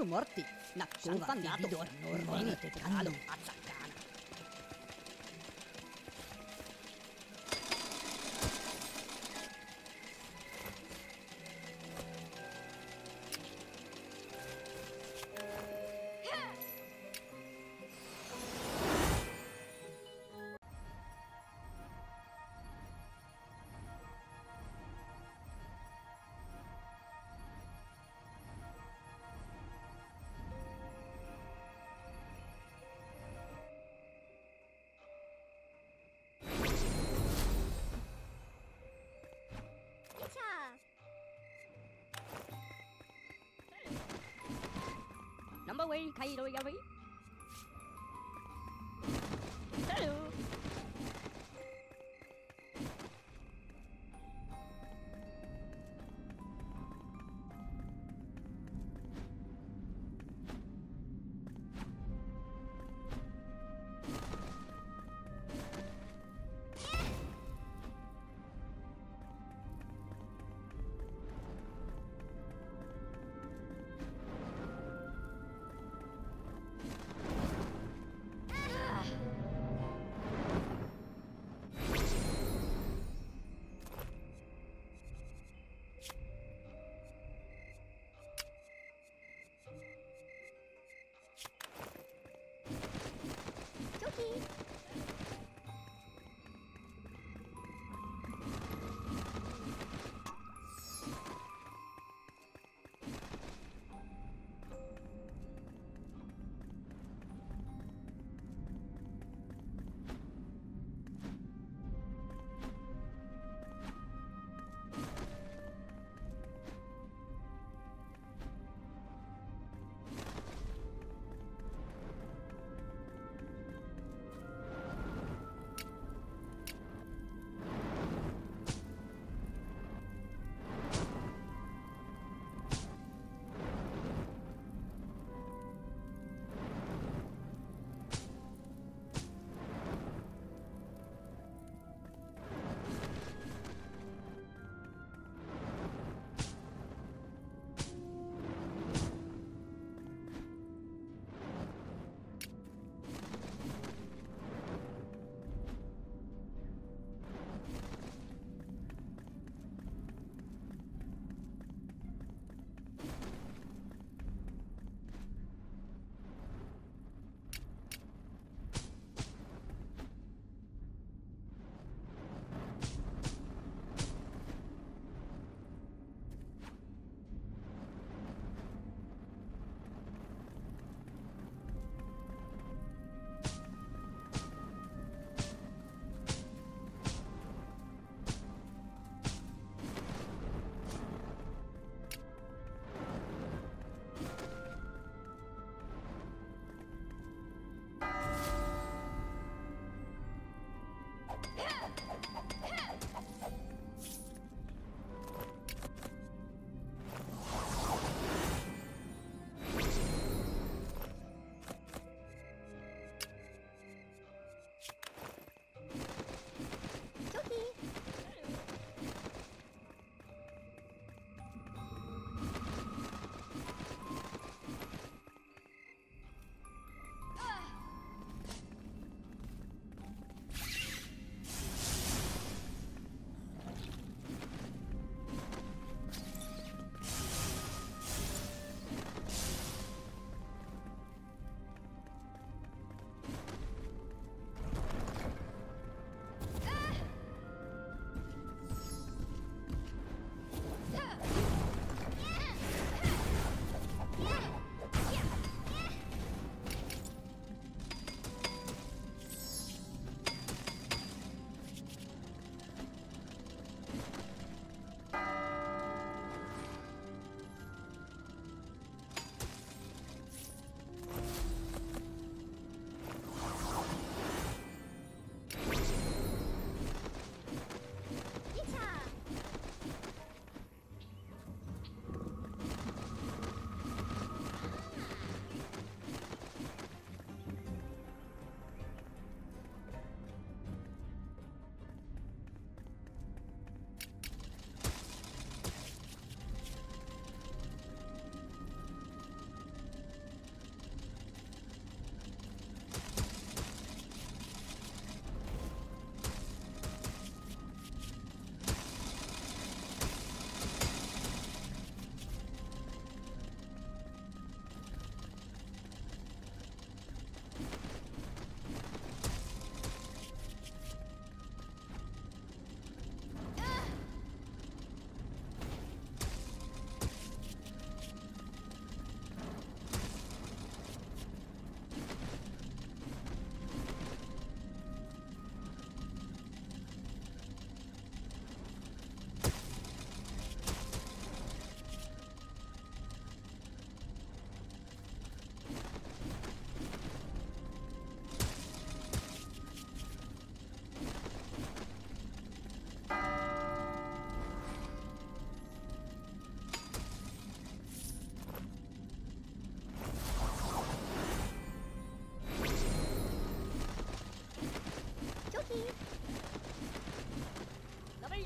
sono morti. La Nattuva, Fidor, Normini, Tetralo, Azzacca. Number way, Kaido Yabi.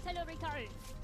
Marcelo returns.